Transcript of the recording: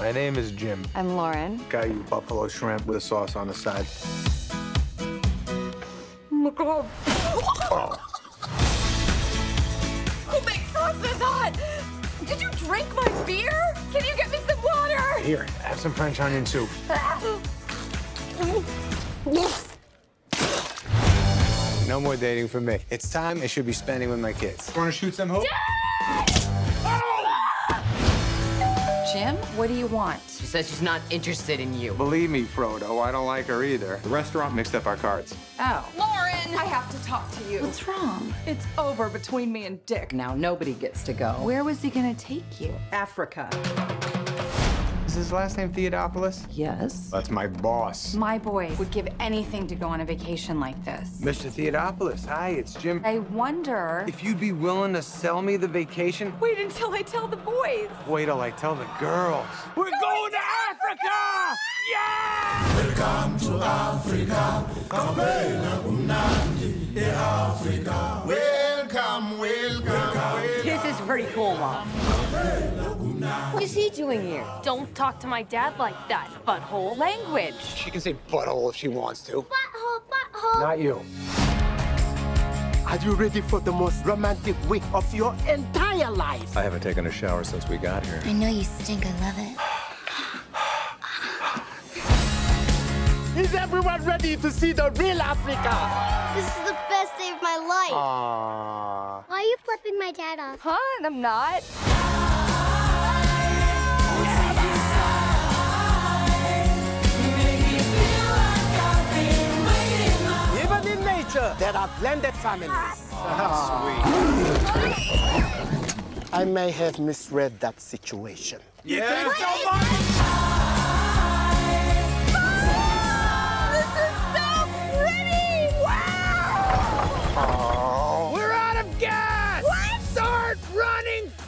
My name is Jim. I'm Lauren. Got you buffalo shrimp with a sauce on the side. Oh, God. Oh. Who makes sauce this hot? Did you drink my beer? Can you get me some water? Here, have some French onion soup. No more dating for me. It's time I should be spending with my kids. Want to shoot some hope? Jim, what do you want? She says she's not interested in you. Believe me, Frodo, I don't like her either. The restaurant mixed up our cards. Oh. Lauren! I have to talk to you. What's wrong? It's over between me and Dick. Now nobody gets to go. Where was he gonna take you? Africa. Is his last name Theodopoulos? Yes. That's my boss. My boys would give anything to go on a vacation like this. Mr. Theodopoulos, hi, it's Jim. I wonder. If you'd be willing to sell me the vacation, Wait until I tell the boys. wait till I tell the girls. We're going to Africa! Yeah! Welcome, to welcome. This is pretty cool, Mom. What is he doing here? Don't talk to my dad like that, butthole. Language. She can say butthole if she wants to. Butthole, butthole. Not you. Are you ready for the most romantic week of your entire life? I haven't taken a shower since we got here. I know you stink. I love it. Is everyone ready to see the real Africa? This is the best day of my life. Aww. Why are you flipping my dad off? Huh? I'm not. Even in nature, there are blended families. Ah. I may have misread that situation. Yeah. running